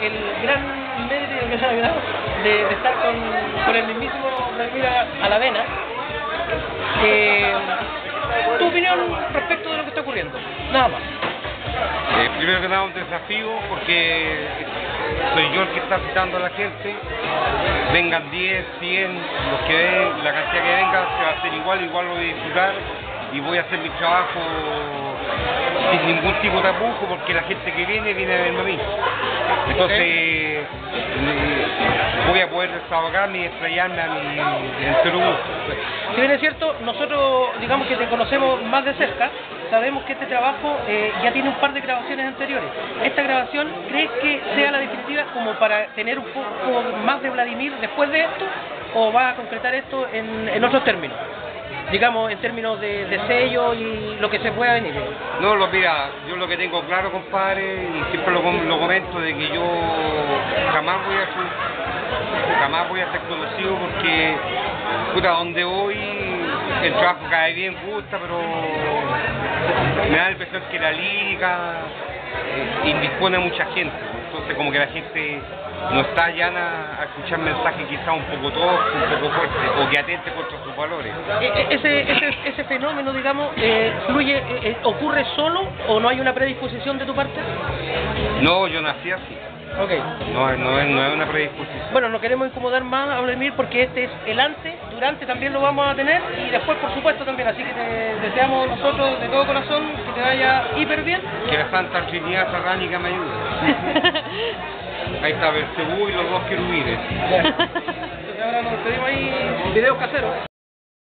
el gran mérito el gran agrado de, estar con, el mismísimo Vladimir Alavena. Eh, tu opinión respecto de lo que está ocurriendo, nada más. Eh, primero que nada un desafío porque soy yo el que está citando a la gente. Vengan 10, 100, los que ven, la cantidad que venga se va a hacer igual, igual lo voy a disfrutar y voy a hacer mi trabajo sin ningún tipo de apujo porque la gente que viene viene a verme a mí. Entonces voy a poder desahogarme y a mi entero gusto. Si bien es cierto, nosotros digamos que te conocemos más de cerca, sabemos que este trabajo eh, ya tiene un par de grabaciones anteriores. ¿Esta grabación crees que sea la definitiva como para tener un poco más de Vladimir después de esto o va a concretar esto en, en otros términos? Digamos, en términos de, de sello y lo que se pueda venir. No, lo mira, yo lo que tengo claro, compadre, y siempre lo, lo comento, de que yo jamás voy a ser, jamás voy a ser conocido porque, puta, donde voy, el trabajo cae bien, gusta, pero me da la impresión que la lírica eh, indispone a mucha gente, entonces como que la gente no está llana a escuchar mensajes quizás un poco toscos, un poco fuertes, o que atente contra sus valores. E- e- Ese, ese, ese fenómeno, digamos, eh, fluye, eh, eh, ocurre solo o no hay una predisposición de tu parte? No, yo nací así. No, no, es, no es una predisposición. Bueno, no queremos incomodar más a Vladimir porque este es el antes, durante también lo vamos a tener y después por supuesto también, así que te deseamos nosotros de todo corazón te vaya hiper bien. Que la Santa Trinidad Sarránica me ayude. Ahí está Belcebú y los dos querubines. Entonces ahora nos despedimos ahí, videos caseros.